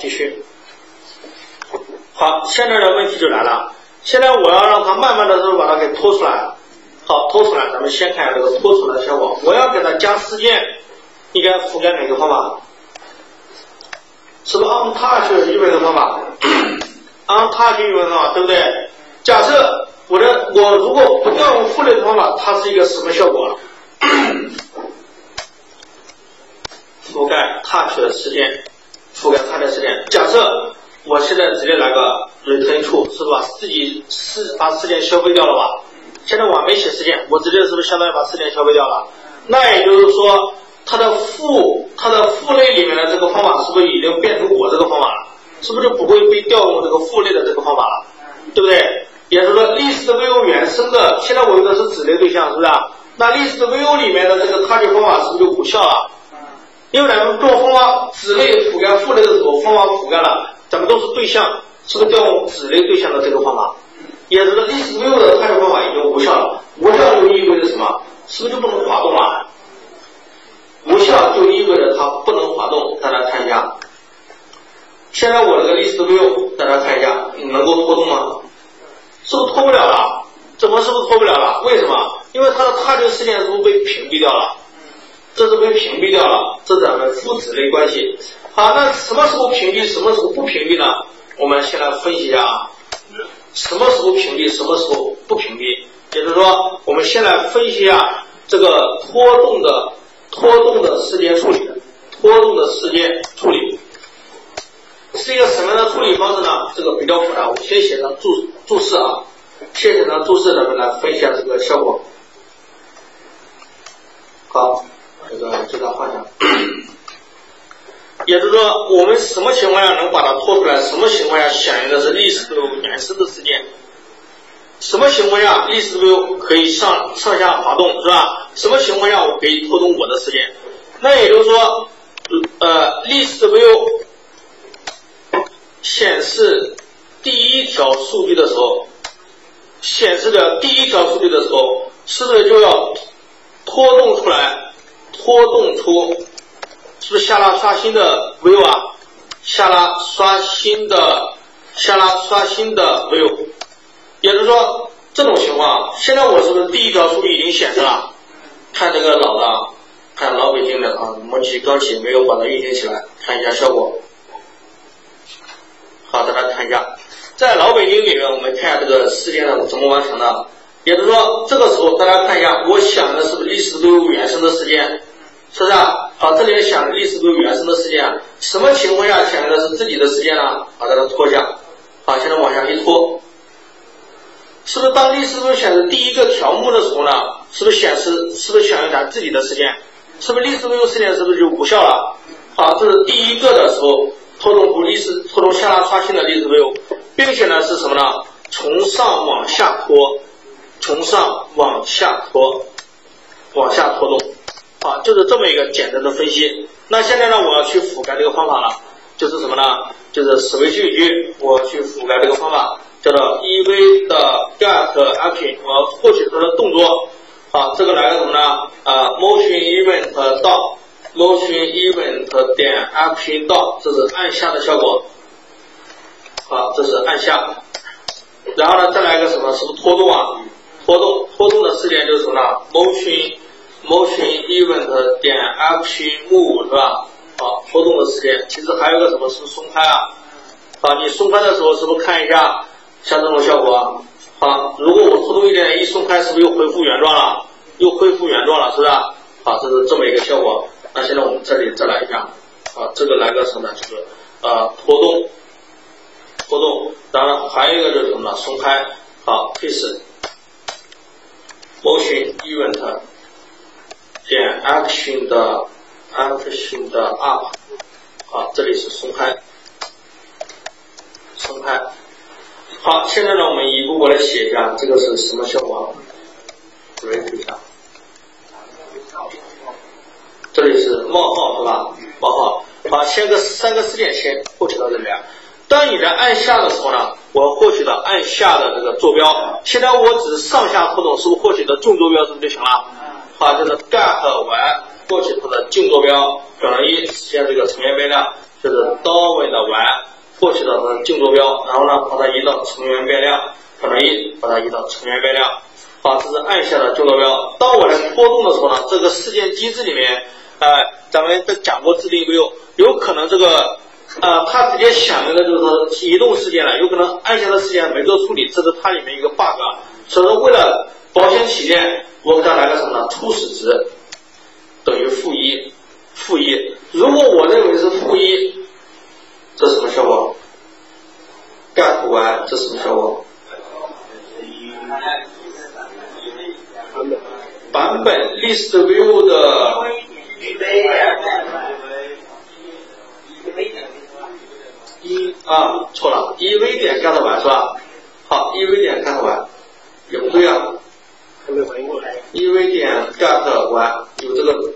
继续。好，现在的问题就来了。现在我要让它慢慢的时候把它给拖出来。好，拖出来，咱们先看下这个拖出来的效果。我要给它加事件，应该覆盖哪个方法？是不是 on touch 语文的方法？on touch 语文方法，对不对？假设我的我如果不调用父类的方法，它是一个什么效果？覆盖 touch 的事件，覆盖插件事件。假设我现在直接来个 return true，是不是把自己是把事件消费掉了吧？现在我没写事件，我直接是不是相当于把事件消费掉了？那也就是说，它的父它的父类里面的这个方法是不是已经变成我这个方法了？是不是就不会被调用这个父类的这个方法了？对不对？也就是说，list view 原生的，现在我用的是子类对象，是不是？那 list view 里面的这个 touch 方法是不是就无效了？因为咱们做方法子类覆盖父类的时候，方法覆盖了，咱们都是对象，是不是调用子类对象的这个方法？也就是说，list view 的 touch 方法已经无效了。无效就意味着什么？是不是就不能滑动了？无效就意味着它不能滑动。大家看一下，现在我这个 list view，大家看一下，能够拖动吗？是不是拖不了了？怎么是不是拖不了了？为什么？因为它的探究事件是不是被屏蔽掉了？这是被屏蔽掉了，这是咱们父子类关系。好，那什么时候屏蔽，什么时候不屏蔽呢？我们先来分析一下啊，什么时候屏蔽，什么时候不屏蔽？也就是说，我们先来分析一下这个拖动的拖动的事件处理，拖动的事件处理是一个什么样的处理方式呢？这个比较复杂，我先写上注注释啊，先写上注释，咱们来分析一下这个效果。好。这个这个画下，也就是说，我们什么情况下能把它拖出来？什么情况下响应的是历史都原生的事件？什么情况下历史都可以上上下滑动，是吧？什么情况下我可以拖动我的时间？那也就是说，呃，历史 view 显示第一条数据的时候，显示的第一条数据的时候，是不是就要拖动出来？拖动出是不是下拉刷新的 view 啊？下拉刷新的下拉刷新的 view，也就是说这种情况，现在我是不是第一条数据已经显示了？看这个老的，看老北京的啊，模拟器刚起没有把它运行起来，看一下效果。好，大家看一下，在老北京里面，我们看下这个事件呢怎么完成的。也就是说，这个时候大家看一下，我想的是不是历史都有原生的事件？是不是啊？好，这里面想的历史都有原生的事件，什么情况下显示的是自己的事件呢？把它拖一下，好，现在往下一拖，是不是当历史都显示第一个条目的时候呢？是不是显示是不是显示咱自己的事件？是不是历史都有事件是不是就无效了？好，这是第一个的时候拖动出历史拖动下拉刷新的历史都有，并且呢是什么呢？从上往下拖。从上往下拖，往下拖动，好，就是这么一个简单的分析。那现在呢，我要去覆盖这个方法了，就是什么呢？就是思维区域，我去覆盖这个方法，叫做 ev 的 get action，我获取它的动作。好，这个来个什么呢？啊，motion event 到 motion event 点 action 到，这是按下的效果。好，这是按下。然后呢，再来一个什么？是不是拖动啊？拖动拖动的事件就是什么呢？motion motion event 点 action move 是吧？好，拖动的事件，其实还有个什么是松开啊？啊，你松开的时候是不是看一下像这种效果？好，如果我拖动一点，一松开，是不是又恢复原状了？又恢复原状了，是不是？好，这是这么一个效果。那现在我们这里再来一下，啊，这个来个什么呢？就是呃拖动拖动，当然还有一个就是什么呢？松开。好，case。Motion event 点 action 的 action 的 up，好，这里是松开，松开。好，现在呢，我们一步步来写一下，这个是什么效果？read 一下，这里是冒号是吧？冒号，好，先个三个事件先获取到这里。当你在按下的时候呢，我获取的按下的这个坐标，现在我只是上下拖动，是不是获取的纵坐标是不是就行了？把这个 get y 获取它的净坐标，等于实现这个成员变量，就是 downward y 获取到它的净坐标，然后呢把它移到成员变量，转移把它移到成员变量。好，这是按下的净坐标。当我来拖动的时候呢，这个事件机制里面，呃，咱们都讲过自定义 view，有可能这个呃它直接响应的就是说移动事件了，有可能按下的事件没做处理，这是它里面一个 bug。所以说为了保险起见，我给它来个什么呢？初始值等于负一，负一。如果我认为是负一，这什么效果干不完这什么效果？版本 list view 的一啊错了一 v 点 get 完是吧？好一 v 点 get 完也不对啊，还没反应过来。一 v 点 get 完有这个。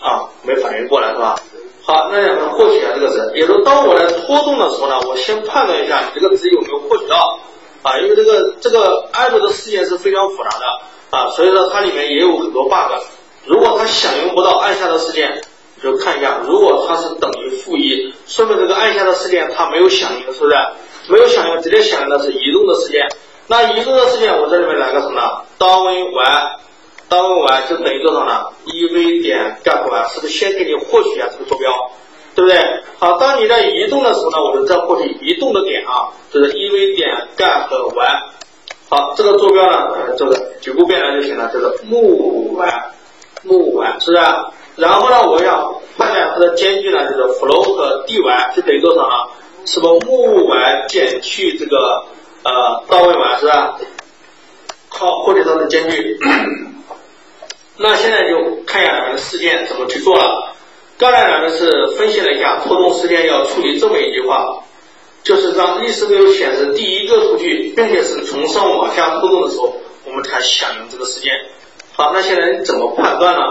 啊，没反应过来是吧？好，那咱们获取一下这个值，也就是当我来拖动的时候呢，我先判断一下你这个值有没有获取到啊，因为这个这个 add 的事件是非常复杂的啊，所以说它里面也有很多 bug。如果它响应不到按下的事件，就看一下，如果它是等于负一，说明这个按下的事件它没有响应，是不是？没有响应，直接响应的是移动的事件。那移动的事件，我这里面来个什么呢？down 完。当完就等于多少呢？ev 点 get 完是不是先给你获取一下这个坐标，对不对？好，当你在移动的时候呢，我们再获取移动的点啊，就是 ev 点 get 完。好，这个坐标呢，这个局部变量就行了，这个 move 完，move 完，是不是？然后呢，我要判断它的间距呢，就是 flow 和 d 完就等于多少呢？是不 move 完减去这个呃到位完，是吧？好，获取它的间距。那现在就看一下咱们的事件怎么去做了。刚才咱们是分析了一下拖动事件要处理这么一句话，就是让历史 view 显示第一个数据，并且是从上往下拖动的时候，我们才响应这个事件。好，那现在怎么判断呢？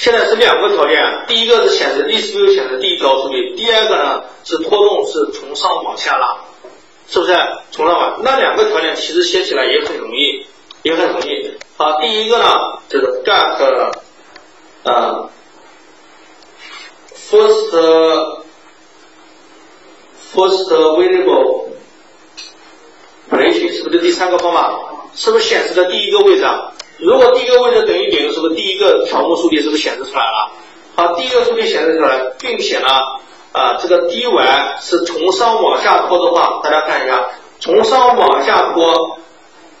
现在是两个条件，第一个是显示历史就显示第一条数据，第二个呢是拖动是从上往下拉，是不是？从上往那两个条件其实写起来也很容易，也很容易。好，第一个呢，就是 get 呃 first first variable place 是不是第三个方法？是不是显示的第一个位置啊？如果第一个位置等于零是不是第一个条目数据是不是显示出来了？好，第一个数据显示出来，并且呢，啊，这个 d y 是从上往下拖的话，大家看一下，从上往下拖，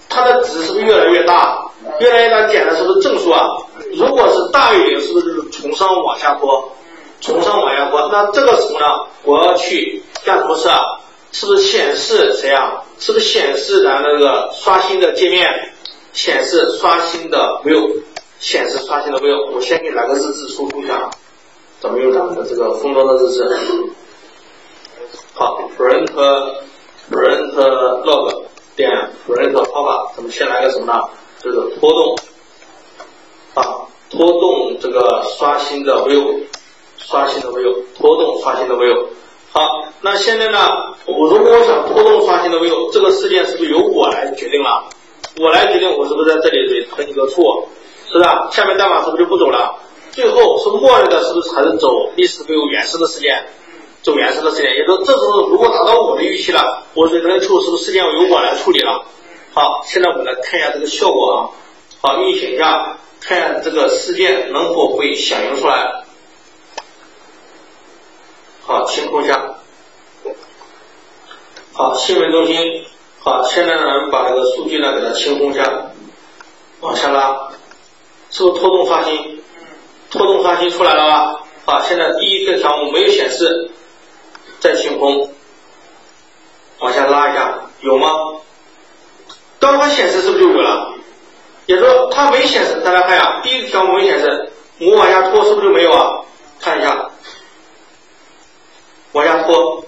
它的值是不是越来越大？越来越大减的是不是正数啊？如果是大于零，是不是就是从上往下拖？从上往下拖，那这个时候呢，我要去干什么事啊？是不是显示谁啊？是不是显示咱那个刷新的界面？显示刷新的 view，显示刷新的 view。我先给你来个日志输出一下，咱们用咱们的这个封装的日志？好，print print log 点 print pop，咱们先来个什么呢？这个拖动啊，拖动这个刷新的 view，刷新的 view，拖动刷新的 view。好，那现在呢，我如果我想拖动刷新的 view，这个事件是不是由我来决定了？我来决定，我是不是在这里得存一个错，是吧？下面代码是不是就不走了？最后是默认的，是不是还是走历史没有原生的事件？走原生的事件，也就是这时候如果达到我的预期了，我这个处是不是事件由我来处理了？好，现在我们来看一下这个效果啊。好，运行一下，看一下这个事件能否被响应出来。好，清空一下。好，新闻中心。好，现在呢，我们把这个数据呢给它清空一下，往下拉，是不是拖动刷新？拖动刷新出来了吧？好，现在第一个条目没有显示，再清空，往下拉一下，有吗？刚刚显示是不是就有了？也就是说它没显示，大家看一下，第一条没显示，我往下拖是不是就没有啊？看一下，往下拖，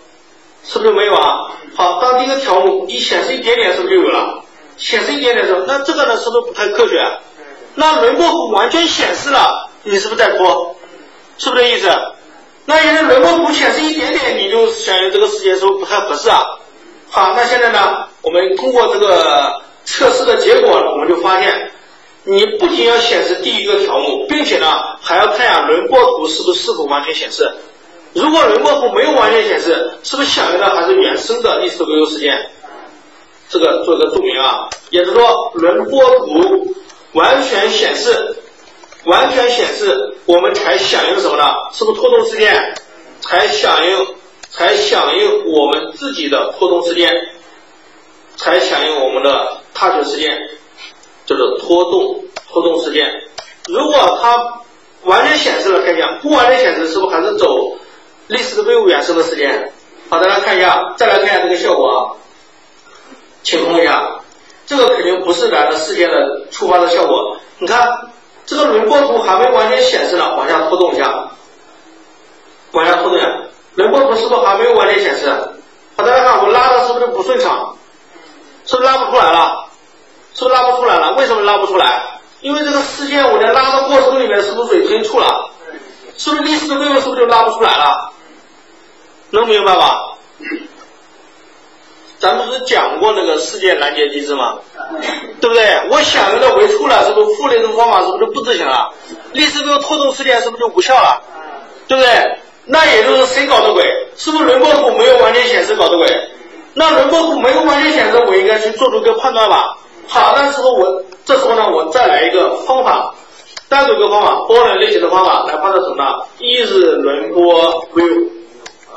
是不是就没有啊？好，当第一个条目你显示一点点，是不是就有了？显示一点点时候，那这个呢是不是不太科学？那轮廓图完全显示了，你是不是在拖？是不是这意思？那因为轮廓图显示一点点，你就响应这个时间是不是不太合适啊？好，那现在呢？我们通过这个测试的结果，我们就发现，你不仅要显示第一个条目，并且呢，还要看下轮廓图是不是是否完全显示。如果轮廓图没有完全显示，是不是响应的还是原生的历史 VU 事件？这个做一个注明啊，也就是说轮廓图完全显示，完全显示，我们才响应什么呢？是不是拖动事件？才响应，才响应我们自己的拖动事件，才响应我们的踏雪事件，就是拖动拖动事件。如果它完全显示了，开讲，不完全显示，是不是还是走？历史的 VU 原生的时间，好，大家看一下，再来看一下这个效果啊，清空一下，这个肯定不是咱的事件的触发的效果。你看这个轮廓图还没完全显示呢，往下拖动一下，往下拖动一下，轮廓图是不是还没有完全显示？好，大家看我拉的是不是不顺畅？是不是拉不出来了？是不是拉不出来了？为什么拉不出来？因为这个事件我在拉的过程里面是不是水喷出了？是不是历史的 VU 是不是就拉不出来了？能明白吧？咱们不是讲过那个事件拦截机制吗？对不对？我响应的为处了，是不是负类这种方法是不是就不执行了？历史没有拖动事件是不是就无效了？对不对？那也就是谁搞的鬼？是不是轮廓图没有完全显示搞的鬼？那轮廓图没有完全显示，我应该去做出个判断吧？好，那时候我这时候呢，我再来一个方法，单独一个方法，多人类型的方法来判断什么呢？一是轮廓 view。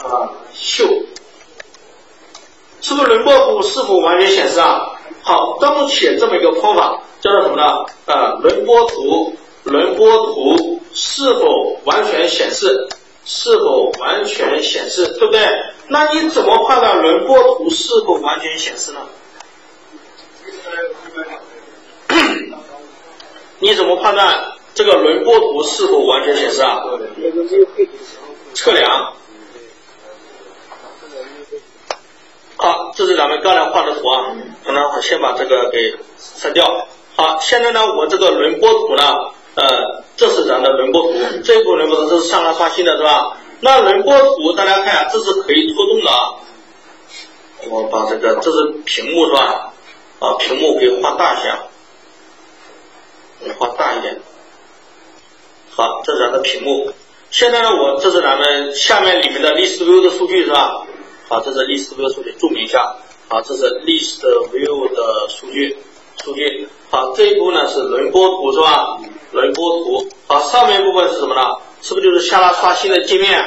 啊，秀，是不是轮廓图是否完全显示啊？好，当前这么一个方法叫做什么呢？啊，轮廓图，轮廓图是否完全显示？是否完全显示？对不对？那你怎么判断轮廓图是否完全显示呢？你怎么判断这个轮廓图是否完全显示啊？测量。好，这是咱们刚才画的图啊，可能我先把这个给删掉。好，现在呢，我这个轮播图呢，呃，这是咱的轮播图，这一部轮播图是上拉刷新的是吧？那轮播图大家看下，这是可以拖动的啊。我把这个，这是屏幕是吧？啊，屏幕可以画大一下，画大一点。好，这是咱的屏幕。现在呢，我这是咱们下面里面的历史 view 的数据是吧？啊，这是 list view 数据，注明一下。啊，这是 list view 的数据，数据。好，这一步呢是轮播图是吧？轮播图。好，上面部分是什么呢？是不是就是下拉刷新的界面？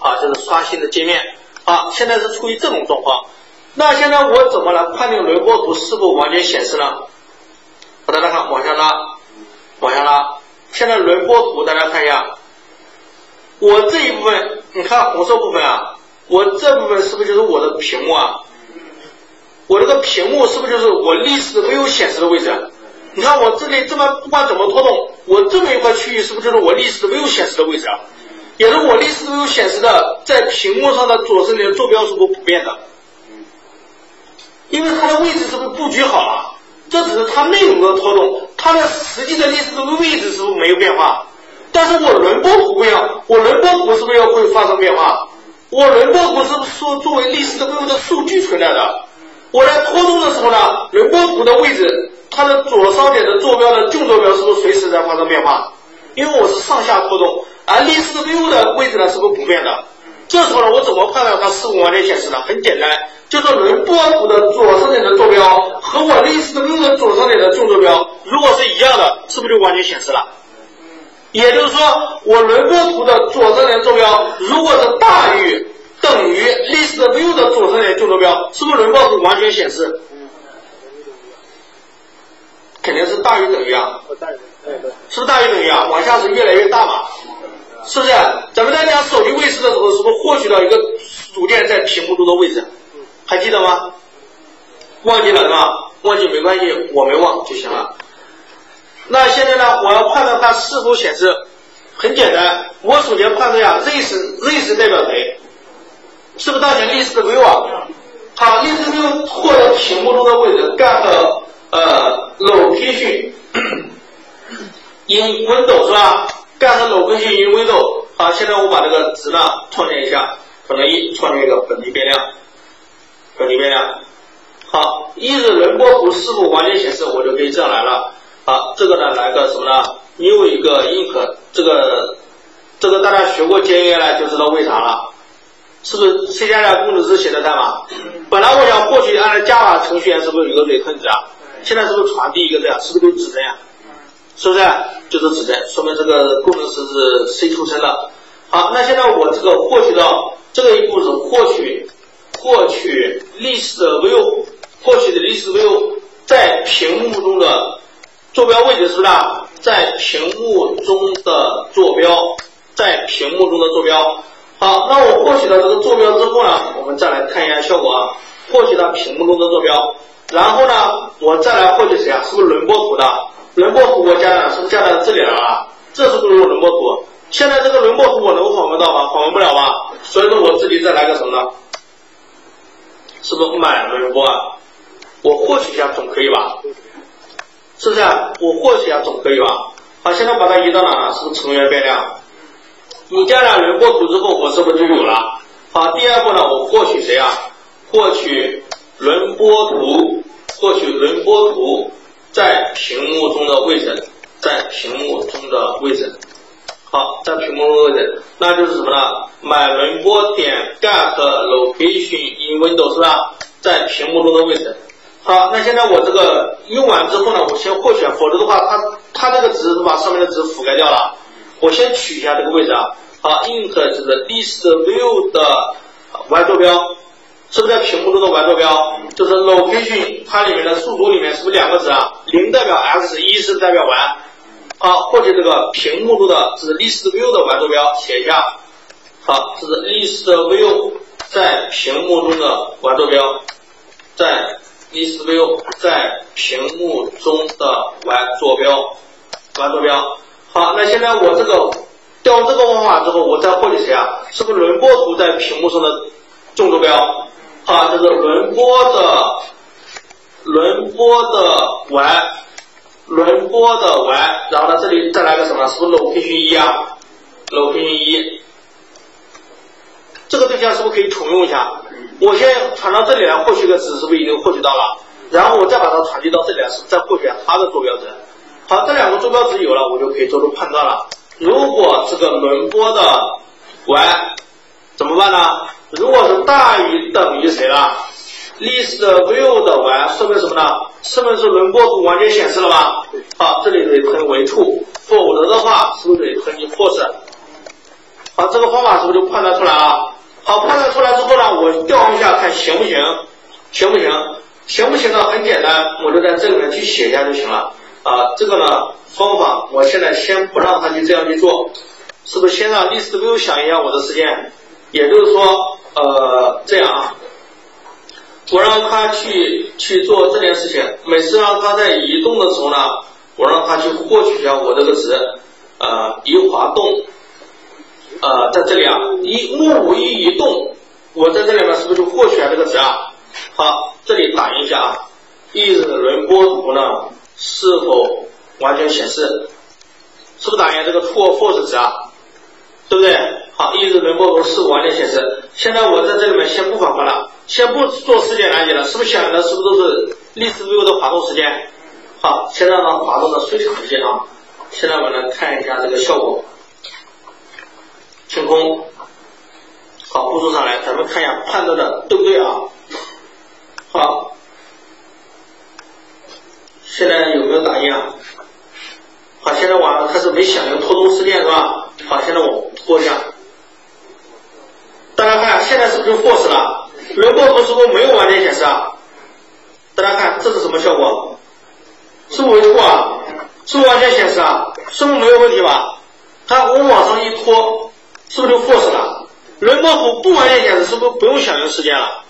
啊，就是刷新的界面。好，现在是处于这种状况。那现在我怎么来判定轮播图是否完全显示呢？好，大家看，往下拉，往下拉。现在轮播图大家看一下，我这一部分，你看红色部分啊。我这部分是不是就是我的屏幕啊？我这个屏幕是不是就是我历史没有显示的位置？你看我这里这么不管怎么拖动，我这么一块区域是不是就是我历史没有显示的位置啊？也是我历史没有显示的，在屏幕上的左上角坐标是不不变的，因为它的位置是不是布局好了？这只是它内容的拖动，它的实际的历史的位置是不是没有变化？但是我轮播图不一样，我轮播图是不是要会发生变化？我轮廓图是不是说作为历史的 VU 的数据存在的？我在拖动的时候呢，轮廓图的位置，它的左上角的坐标的纵坐标是不是随时在发生变化？因为我是上下拖动，而历史的 VU 的位置呢是不是不变的？这时候呢，我怎么判断它是否完全显示呢？很简单，就是轮廓图的左上角的坐标和我历史的 VU 的左上角的纵坐标，如果是一样的，是不是就完全显示了？也就是说，我轮廓图的左上角坐标如果是大于等于历史的 view 的左上角纵坐标，是不是轮廓图完全显示？肯定是大于等于啊，是不是大于等于啊？往下是越来越大嘛，是不是？咱们在讲手机位置的时候，是不是获取到一个组件在屏幕中的位置？还记得吗？忘记了是吧？忘记没关系，我没忘就行了。那现在呢？我要判断它是否显示，很简单，我首先判断一下 this，this 代表谁？是不是当前历史的 view 啊？好，历史 view 获得屏幕中的位置干和呃 location in window 是吧？干和 location in window。好，现在我把这个值呢创建一下，可能一创建一个本地变量，本地变量。好，一是轮廓图是否完全显示，我就可以这样来了。好，这个呢来个什么呢？new 一个 ink，这个这个大家学过简约了就知道为啥了，是不是 C 加加工程师写的代码？本来我想获取按照 Java 程序员是不是有个 return 值啊？现在是不是传递一个这样？是不是就指针呀？是不是？就是指针，说明这个工程师是 C 出身的。好，那现在我这个获取到这个一步是获取获取历史的 view，获取的历史 view 在屏幕中的坐标位置是不是啊？在屏幕中的坐标，在屏幕中的坐标。好，那我获取到这个坐标之后呢，我们再来看一下效果啊。获取到屏幕中的坐标，然后呢，我再来获取谁啊？是不是轮播图的？轮播图我加了，是不是加到这里了啊？这是不是轮播图？现在这个轮播图我能访问到吗？访问不了吧？所以说我自己再来个什么呢？是不是满轮播啊？我获取一下总可以吧？是不是？我获取一下总可以吧？好，现在把它移到哪了？是不是成员变量？你加了轮播图之后，我是不是就有了？好，第二步呢，我获取谁啊？获取轮播图，获取轮播图在屏幕中的位置，在屏幕中的位置。好，在屏幕中的位置，那就是什么呢？买轮播点 get location in Windows 是吧？在屏幕中的位置。好，那现在我这个用完之后呢，我先获取，否则的话，它它这个值是把上面的值覆盖掉了。我先取一下这个位置啊。好，int 就是 list view 的 y 坐标，是不是在屏幕中的 y 坐标？就是 location 它里面的数组里面是不是两个值啊？零代表 x，一是代表 y。好，获取这个屏幕中的是 list view 的 y 坐标，写一下。好，这是 list view 在屏幕中的 y 坐标，在 list view 在屏幕中的 y 坐标，y 坐标。好，那现在我这个调这个方法之后，我再获取谁啊？是不是轮播图在屏幕上的纵坐标？好，这是轮播的轮播的 y，轮播的 y，然后呢，这里再来个什么？是不是 location 一啊？location 一，这个对象是不是可以重用一下？我先传到这里来获取个值，是不是已经获取到了？然后我再把它传递到这里来，是不是再获取它的坐标值？好，这两个坐标值有了，我就可以做出判断了。如果这个轮播的 y 怎么办呢？如果是大于等于谁了？list view 的 y 说明什么呢？说明是轮播图完全显示了吗？好，这里得称为 true，否则的话是不是得称为 false？好，这个方法是不是就判断出来了？好，判断出来之后呢，我调用一下看行不行？行不行？行不行呢？很简单，我就在这里面去写一下就行了。啊，这个呢方法，我现在先不让他去这样去做，是不是先让 list view 想一下我的时间？也就是说，呃，这样啊，我让他去去做这件事情，每次让他在移动的时候呢，我让他去获取一下我这个值，呃，一滑动，呃，在这里啊，一木五一移动，我在这里面是不是就获取了这个值啊？好，这里打印一下啊，is 轮播图呢？是否完全显示？是不是打印这个 true false 值啊？对不对？好，一直轮播图是否完全显示？现在我在这里面先不返回了，先不做时间拦截了，是不是显的是不是都是历史 view 的滑动时间？好，现在它滑动的最长时间啊。现在我们来看一下这个效果，清空，好，步骤上来，咱们看一下判断的对不对啊？好。现在有没有打印啊？好，现在网上开始没响应拖动事件是吧？好，现在我拖一下，大家看现在是不是就 force 了？轮播图是不是没有完全显示啊？大家看这是什么效果？是不是为错啊？是不是完全显示啊？是不是没有问题吧？它我往上一拖，是不是就 force 了？轮播图不完全显示，是不是不用响应时间了？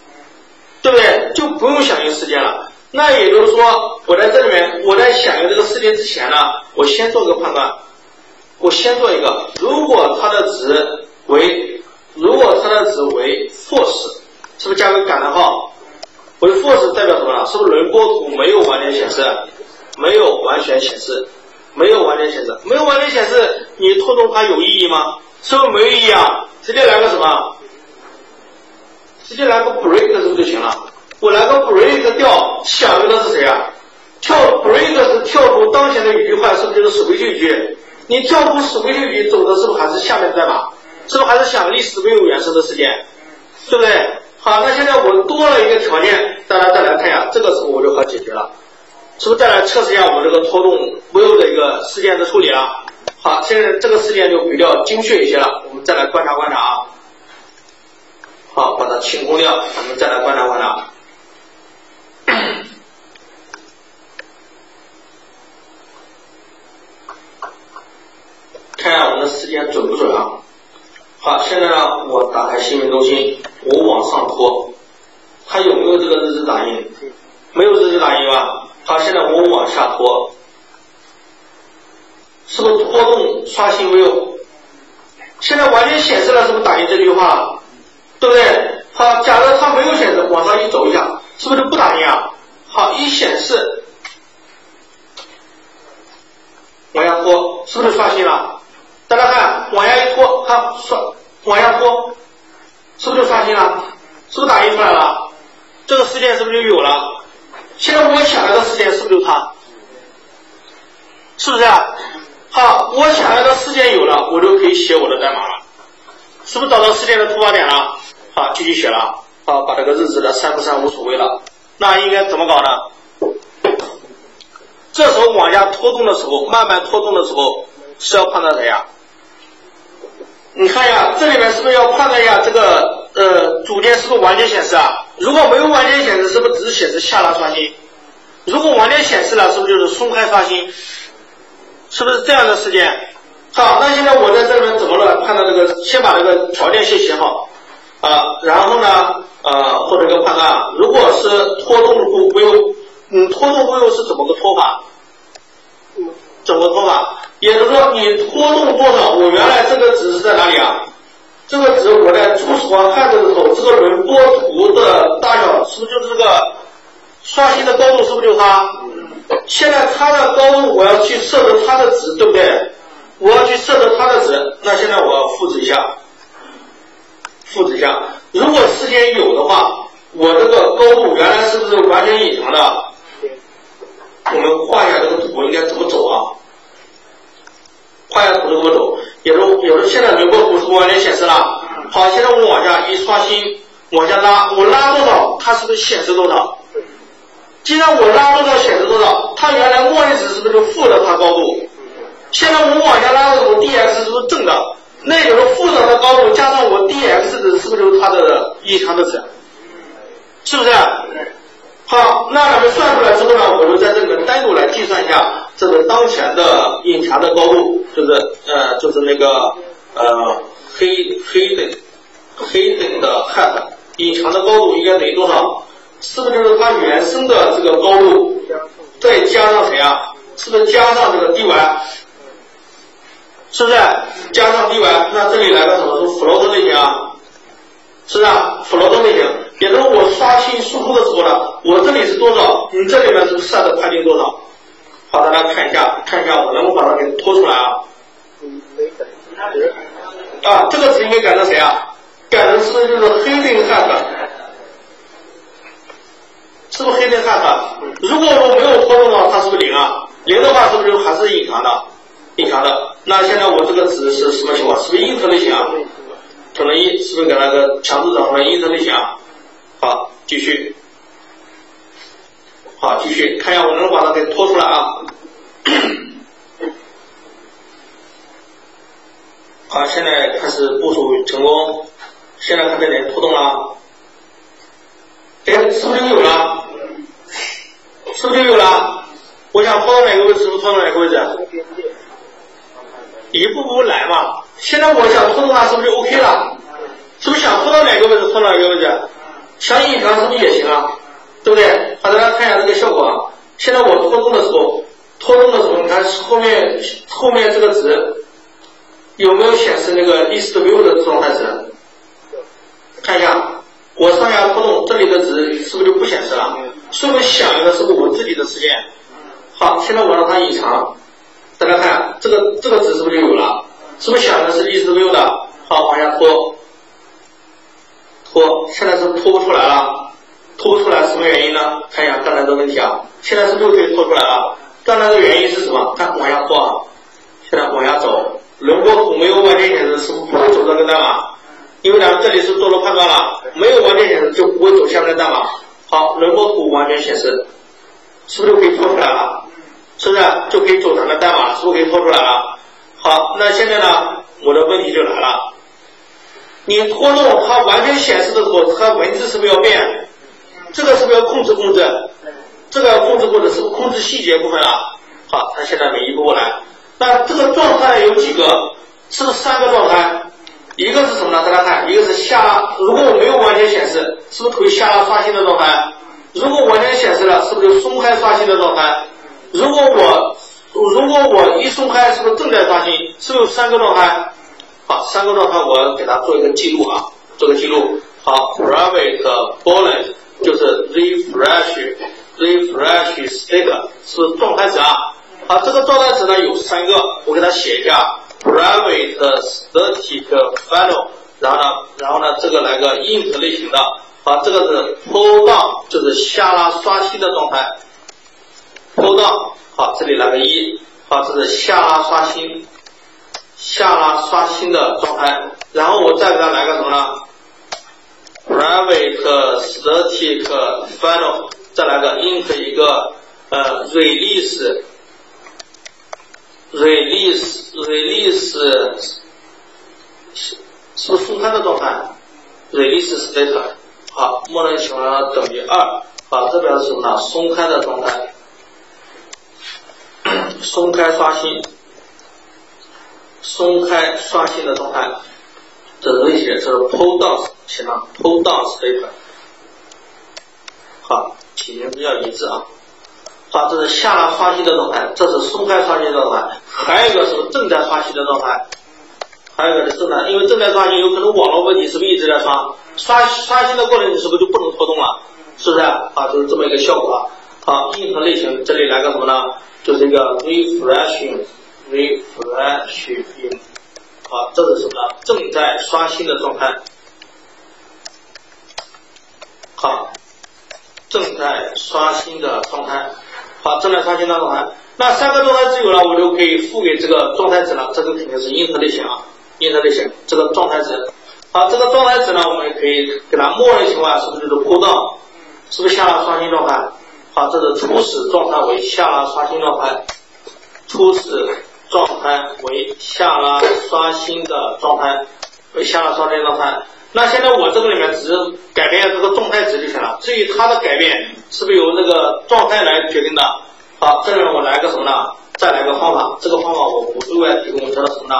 对不对？就不用响应时间了。那也就是说，我在这里面，我在响应这个事件之前呢，我先做个判断，我先做一个，如果它的值为，如果它的值为 force，是不是加个感叹号？为 force 代表什么呢？是不是轮播图没有完全显示？没有完全显示，没有完全显示，没有完全显示，你拖动它有意义吗？是不是没有意义啊？直接来个什么？直接来个 break 是不是就行了？我来个 break 调，响应的是谁啊？跳 break 是跳出当前的语句块，是不是就是死回去一句？你跳出死规定里走的是不是还是下面的代码？是不是还是想历史没有原生的事件？对不对？好，那现在我多了一个条件，大家再来看一下，这个时候我就好解决了。是不是再来测试一下我这个拖动 view 的一个事件的处理了？好，现在这个事件就比较精确一些了，我们再来观察观察啊。好，把它清空掉，我们再来观察观察。看一下我们的时间准不准啊？好，现在呢，我打开新闻中心，我往上拖，它有没有这个日志打印？没有日志打印吧？好，现在我往下拖，是不是拖动刷新没有现在完全显示了，是不是打印这句话？对不对？好，假如它没有显示，往上一走一下，是不是就不打印啊？好，一显示，往下拖，是不是刷新了？大家看，往下一拖，它刷，往下拖，是不是就刷新了？是不是打印出来了？这个事件是不是就有了？现在我想要的事件是不是就是它？是不是啊？好，我想要的事件有了，我就可以写我的代码了。是不是找到事件的突发点了？好，继续写了。好，把这个日子的删不删无所谓了。那应该怎么搞呢？这时候往下拖动的时候，慢慢拖动的时候是要判断谁呀？你看一下，这里面是不是要判断一下这个呃组件是不是完全显示啊？如果没有完全显示，是不是只是显示下拉刷新？如果完全显示了，是不是就是松开刷新？是不是这样的事件？好，那现在我在这里面怎么了？判断这个，先把这个条件先写好啊，然后呢呃或者一个判断，如果是拖动不不用，嗯拖动不用是怎么个拖法？怎么拖法？也就是说，你拖动多少？我原来这个值是在哪里啊？这个值我在初始化看的时候，这个轮播图的大小是不是就是这个刷新的高度？是不是就是它？现在它的高度我要去设置它的值，对不对？我要去设置它的值，那现在我要复制一下，复制一下。如果事先有的话，我这个高度原来是不是完全隐藏的？我们画一下这个图应该怎么走啊？画一下图怎么走？有的有的现在轮播图是不完全显示了？好，现在我们往下一刷新，往下拉，我拉多少，它是不是显示多少？既然我拉多少显示多少，它原来默认值是不是负的它高度？现在我往下拉的时候，dx 是不是正的？那也就是负的它高度加上我 dx 值，是不是就是它的隐藏的值？是不是？好，那咱们算出来之后呢，我就在这里面单独来计算一下这个当前的隐藏的高度，就是呃，就是那个呃黑黑的黑等的 hat 隐藏的高度应该等于多少？是不是就是它原生的这个高度再加上谁啊？是不是加上这个 dy？是不是加上 dy？那这里来个什么？是浮轴类型啊？是不是 float 类型？也就是我刷新输出的时候呢，我这里是多少？你这里面是 set 判定多少？好，大家看一下，看一下我能不能把它给拖出来啊？啊，这个值应该改成谁啊？改成是不是就是黑定 hat？是不是黑定 hat？如果我没有拖动的话，它是不是零啊？零的话是不是就还是隐藏的？隐藏的。那现在我这个值是什么情况？是不是 int 类型啊？可能一是不是给那个强制找出来 int 类型啊？好，继续。好，继续看一下我能不能把它给拖出来啊？好，现在开始部署成功。现在看这里拖动了，哎，是不是就有了？是不是就有了？我想拖到哪个位置，是不是拖到哪个位置？一步步来嘛。现在我想拖动它，是不是就 OK 了？是不是想拖到哪个位置，拖到哪个位置？想隐藏是不是也行啊？对不对？好，大家看一下这个效果啊。现在我拖动的时候，拖动的时候，你看后面后面这个值有没有显示那个 list view 的状态值？看一下，我上下拖动，这里的值是不是就不显示了？说明响应的是不是我自己的事件？好，现在我让它隐藏，大家看这个这个值是不是就有了？是不是响应的是 list view 的？好，往下拖。拖，现在是拖不出来了，拖不出来什么原因呢？看一下刚才的问题啊，现在是不是可以拖出来了？刚才的原因是什么？看往下拖啊，现在往下走，轮廓图没有完全显示，是不是不会走这个代码？因为咱这里是做了判断了，没有完全显示就不会走下面的代码。好，轮廓图完全显示，是不是就可以拖出来了？是不是就可以走咱的代码？是不是可以拖出来了？好，那现在呢，我的问题就来了，你拖动它完全显示的时候，它文字是不是要变？这个是不是要控制控制？这个要控制控制，是不是控制细节部分啊？好，它现在每一步过来，那这个状态有几个？是不是三个状态？一个是什么呢？大家看，一个是下拉，如果我没有完全显示，是不是可以下拉刷新的状态？如果完全显示了，是不是就松开刷新的状态？如果我如果我一松开，是不是正在刷新？是不是有三个状态？好，三个状态我给它做一个记录啊，做个记录。好，private boolean 就是 refresh refresh state 是状态值啊。好，这个状态值呢有三个，我给它写一下。Private static final，然后呢，然后呢，这个来个 int 类型的，好，这个是 pull down，就是下拉刷新的状态，pull down，好，这里来个一，好，这是下拉刷新，下拉刷新的状态，然后我再给它来个什么呢？private static final，再来个 int 一个呃 release。Release release 是是不是松开的状态？release state 好，默认情况等于二，好，这表示什么呢？松开的状态，松开刷新，松开刷新的状态，这是这些，这是 pull down 行了，pull down state 好，起名比较一致啊。好，这是下拉刷新的状态，这是松开刷新的状态，还有一个是正在刷新的状态，还有一个是正在，因为正在刷新，有可能网络问题，是不是一直在刷？刷刷新的过程，你是不是就不能拖动了？是不是？啊，就是这么一个效果。好硬核类型这里来个什么呢？就是一个 refreshing refreshing，好，这是什么呢？正在刷新的状态。好，正在刷新的状态。好，正在刷新的状态，那三个状态值有了，我就可以赋给这个状态值了。这个肯定是 int 类型啊，int 类型这个状态值。好，这个状态值呢，我们也可以给它默认情况下是不是就是 pull down，是不是下拉刷新状态？好，这是初始状态为下拉刷新状态，初始状态为下拉刷新的状态，为下拉刷新状态。那现在我这个里面只是改变这个状态值就行了，至于它的改变是不是由这个状态来决定的？好，这里面我来个什么呢？再来个方法，这个方法我不对外提供，叫什么呢？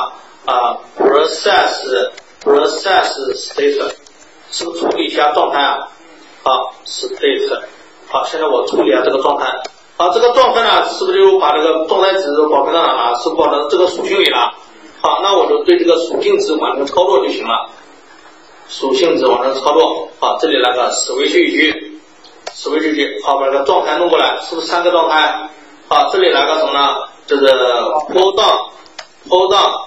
啊，process process state，是不处理一下状态啊？好，state，好，现在我处理一下这个状态，好，这个状态呢，是不是就把这个状态值保存到哪了？是保存这个属性里了？好，那我就对这个属性值完成操作就行了。属性值往上操作，好，这里来个 switch 句，switch 句，好，把这个状态弄过来，是不是三个状态？好，这里来个什么呢？就是 pull down，pull down，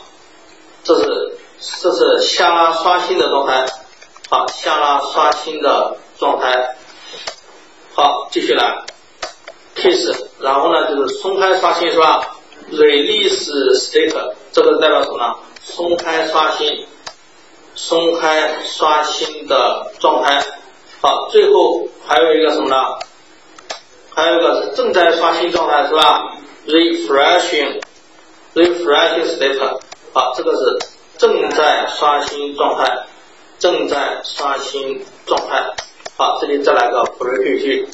这是这是下拉刷新的状态，好，下拉刷新的状态，好，继续来，kiss，然后呢就是松开刷新是吧？release state，这个代表什么呢？松开刷新。松开刷新的状态，好，最后还有一个什么呢？还有一个是正在刷新状态是吧？refreshing refreshing state，好，这个是正在刷新状态，正在刷新状态，好，这里再来个 break 句，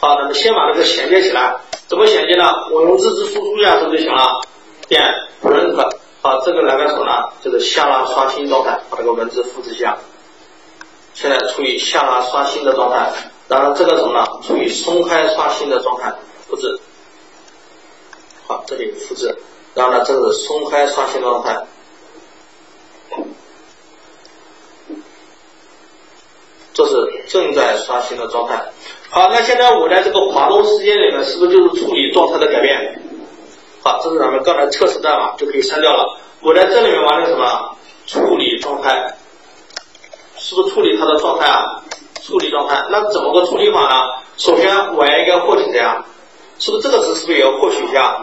好，咱们先把这个衔接起来，怎么衔接呢？我用日志输出一下是不就行了？点 print。好，这个来个什么呢？就是下拉刷新状态，把这个文字复制一下。现在处于下拉刷新的状态，然后这个什么呢？处于松开刷新的状态，复制。好，这里复制，然后呢，这是松开刷新状态，这是正在刷新的状态。好，那现在我在这个滑动时间里面，是不是就是处理状态的改变？好，这是咱们刚才测试代码就可以删掉了。我在这里面完成什么？处理状态，是不是处理它的状态啊？处理状态，那怎么个处理法呢？首先我要应该获取谁啊？是不是这个值是不是也要获取一下？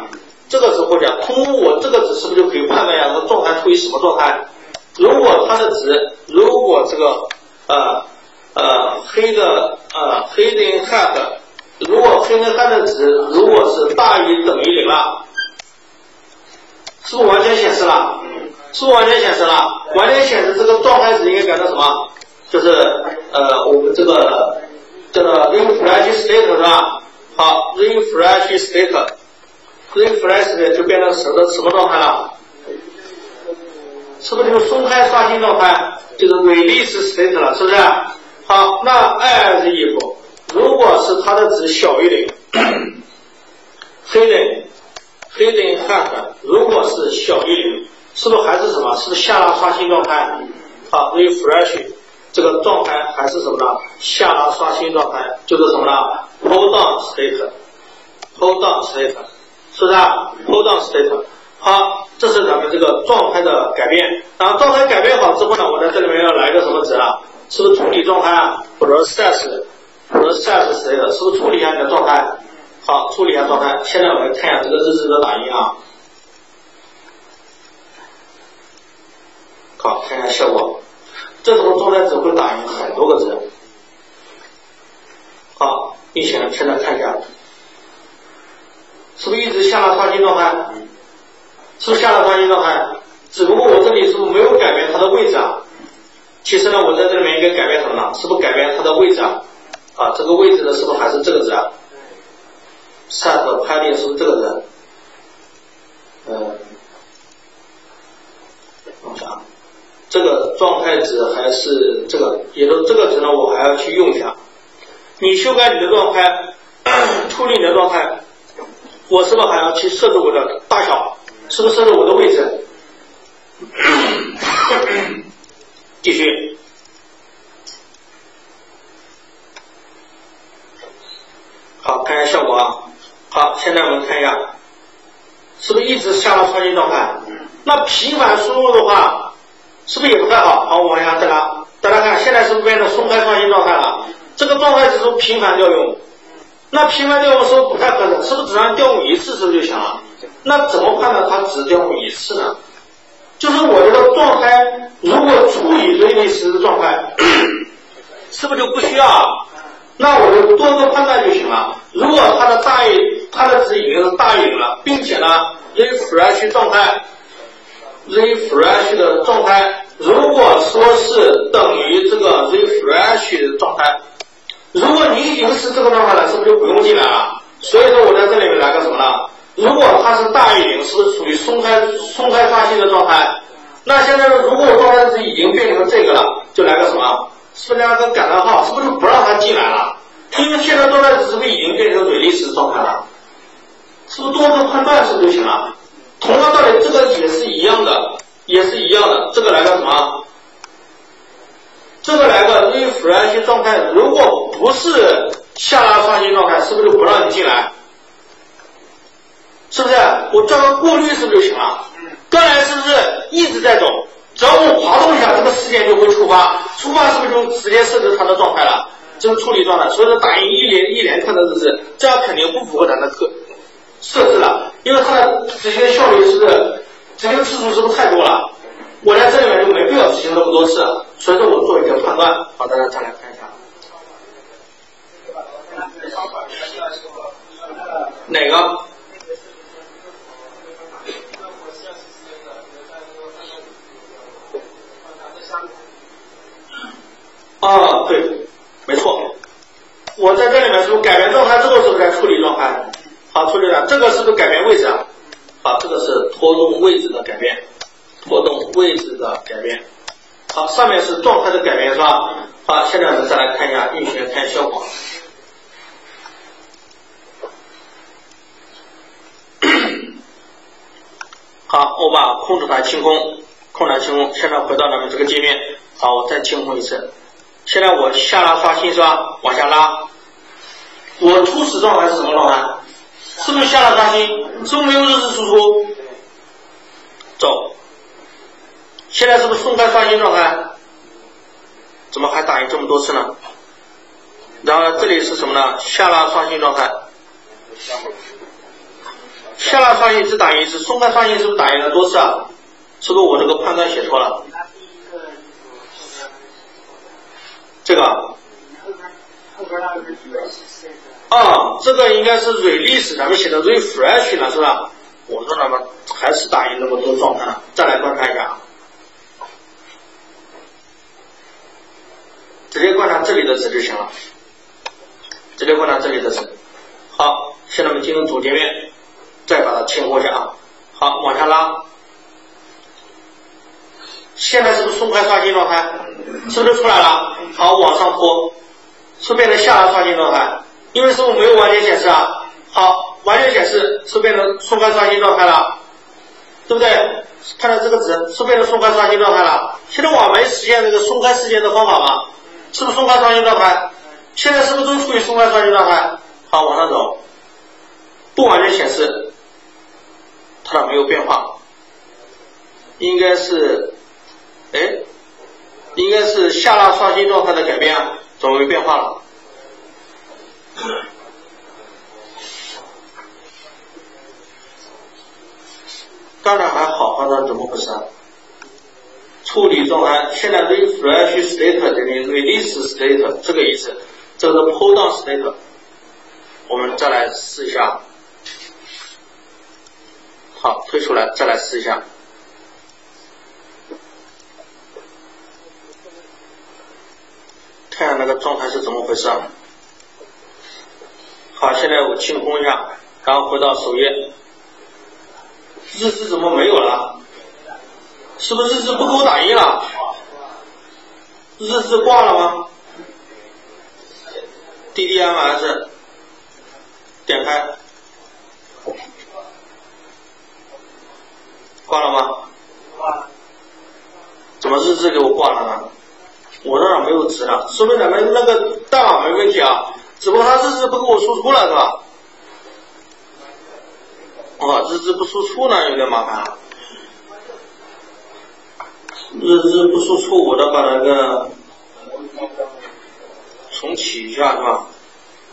这个时候讲，通过我这个值是不是就可以判断一下这状态处于什么状态？如果它的值，如果这个呃呃黑的呃黑的 hat，如果黑的 hat 值如果是大于等于零了，是不是完全显示了？是不是完全显示了？完全显示这个状态值应该改成什么？就是呃我们这个叫做 refresh state 是吧？好，refresh state，refresh state 就变成什么什么状态了？是不是就松开刷新状态？就是 release state 了，是不是？好，那 as if 如果是它的值小于零 ，hidden hidden hat 如果是小于零，是不是还是什么？是不是下拉刷新状态？好，refresh 这个状态还是什么呢？下拉刷新状态就是什么呢？hold down state，hold down state，是不是？hold down state。好，这是咱们这个状态的改变。然后状态改变好之后呢，我在这里面要来一个什么值啊？是不是处理状态啊？或者 set，或者 set 谁的？是不是处理一下你的状态？好，处理一下状态。现在我们看一下这个日志的打印啊。好，看一下效果。这时候状态只会打印很多个字。好，并且呢，现在看一下，是不是一直下拉刷新状态？是不是下拉刷新状态？只不过我这里是不是没有改变它的位置啊？其实呢，我在这里面应该改变什么呢？是不是改变它的位置啊？啊，这个位置呢，是不是还是这个字啊？set padding 是这个人？嗯，我想，这个状态值还是这个，也就这个值呢，我还要去用一下。你修改你的状态，处理你的状态，我是不是还要去设置我的大小？是不是设置我的位置？继续。好，看一下效果啊。好，现在我们看一下，是不是一直下拉刷新状态？那频繁输入的话，是不是也不太好？好，我往下再拉，大家看，现在是不是变成松开创新状态了？这个状态只是频繁调用，那频繁调用是不是不太可能？是不是只让调用一次是不是就行了？那怎么判断它只调用一次呢？就是我这个状态，如果处理瑞丽时的状态，是不是就不需要？那我就多个判断就行了。如果它的大于它的值已经是大于零了，并且呢，refresh 状态，refresh 的状态，如果说是等于这个 refresh 的状态，如果你已经是这个状态了，是不是就不用进来了？所以说我在这里面来个什么呢？如果它是大于零，是不是属于松开松开刷新的状态？那现在如果状态值已经变成这个了，就来个什么？是不是来个感叹号？是不是就不让它进来了？因为现在状态值是不是已经变成瑞丽时状态了？是不是多个判断是不是就行了？同样道理，这个也是一样的，也是一样的。这个来个什么？这个来个 refresh 状态，如果不是下拉刷新状态，是不是就不让你进来？是不是？我做个过滤是不是就行了？刚才是不是一直在走？只要我滑动一下，这个事件就会触发，触发是不是就直接设置它的状态了？这是处理状态。所以说打印一连一连串的日志，这样肯定不符合咱的特设置了，因为它的执行效率是执行次数是不是太多了？我在这里面就没必要执行那么多次，所以说我做一个判断。好，大家再来看一下，哪个？啊，对，没错。我在这里面是不是改变状态之后，是不是在处理状态？好，处理了。这个是不是改变位置啊？啊，这个是拖动位置的改变，拖动位置的改变。好，上面是状态的改变，是吧？好，现在我们再来看一下运行看效果。好，我把控制台清空，控制台清空。现在回到咱们这个界面。好，我再清空一次。现在我下拉刷新是吧？往下拉，我初始状态是什么状态？是不是下拉刷新？是不是没有日志输出？走，现在是不是松开刷新状态？怎么还打印这么多次呢？然后这里是什么呢？下拉刷新状态。下拉刷新只打印一次，松开刷新是不是打印了多次啊？是不是我这个判断写错了？这个？啊，这个应该是 release，咱们写的 refresh 了，是吧？我说那么还是打印那么多状态，再来观察一下啊。直接观察这里的值就行了，直接观察这里的值。好，现在我们进入主界面，再把它清空一下啊。好，往下拉，现在是不是松开刷新状态？是不是出来了？好，往上拖，是不是变成下拉刷新状态，因为是不是没有完全显示啊？好，完全显示是变成松开刷新状态了，对不对？看到这个值是变成松开刷新状态了。现在我们实现这个松开事件的方法吗？是不是松开刷新状态？现在是不是都处于松开刷新状态？好，往上走，不完全显示，它没有变化，应该是，哎，应该是下拉刷新状态的改变，怎么没变化了？刚才还好，刚才怎么回事？处理状态，现在 refresh state 等于 release state 这个意思，这个是 pull down state。我们再来试一下，好，退出来，再来试一下，看下那个状态是怎么回事啊。好，现在我清空一下，然后回到首页，日志怎么没有了？是不是日志不给我打印了？日志挂了吗？DDMS 点开，挂了吗？怎么日志给我挂了呢？我这儿没有值了，说明咱们那个代码没问题啊，只不过它日志不给我输出了，是吧？哦，日志不输出呢，有点麻烦。日志不输出，我得把那个重启一下，是吧？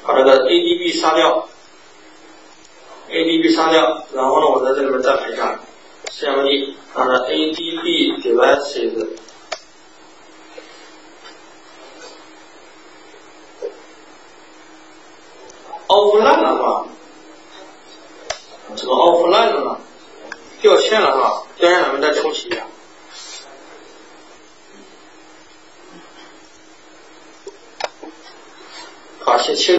把那个 ADB 杀掉，ADB 杀掉，然后呢，我在这里面再排一下，CMD，把那 ADB devices offline 了是吧？这个 offline 了，掉线了是吧？掉线咱们再重启一下。好，谢谢。